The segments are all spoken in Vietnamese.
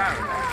down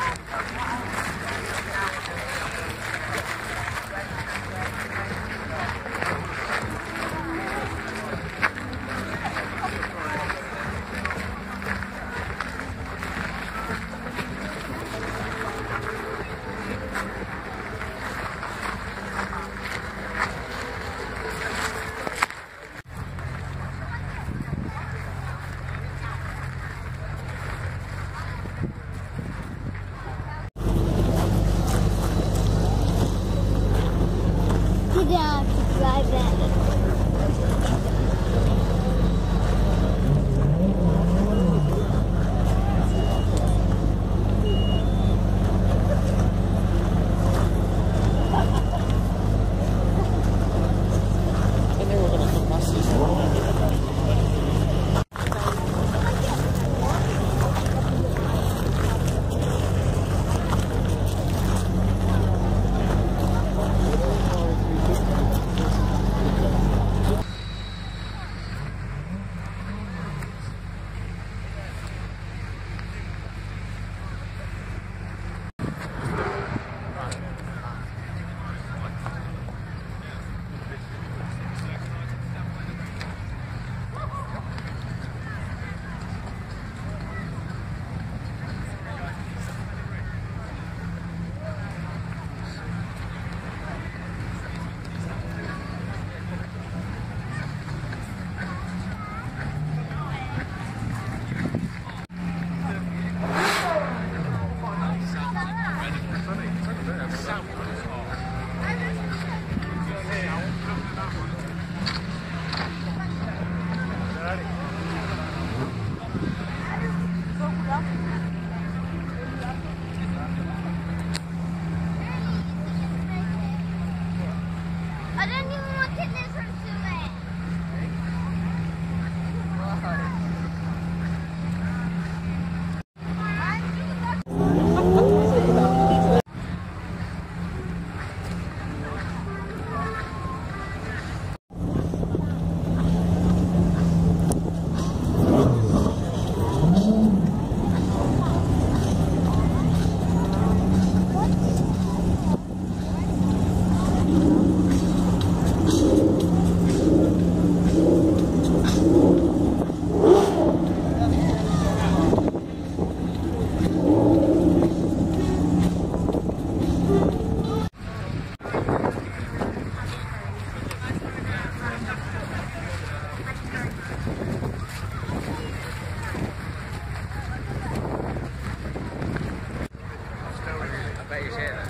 还有谁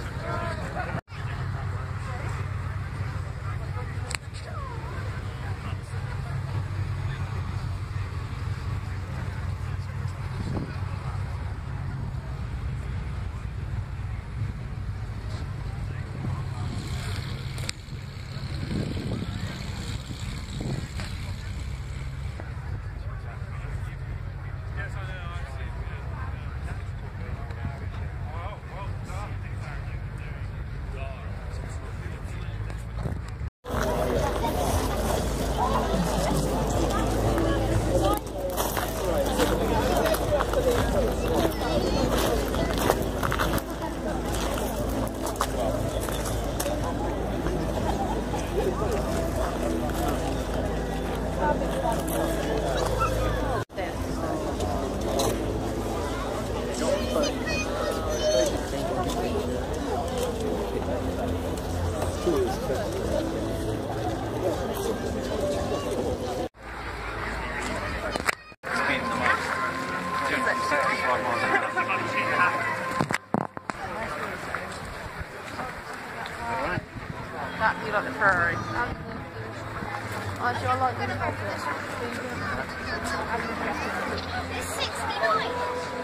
That you like the Ferrari. I sure like this. It's 69.